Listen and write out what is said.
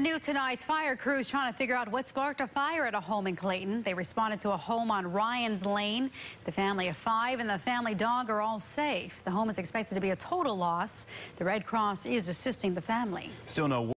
New tonight, fire crews trying to figure out what sparked a fire at a home in Clayton. They responded to a home on Ryan's Lane. The family of five and the family dog are all safe. The home is expected to be a total loss. The Red Cross is assisting the family. Still no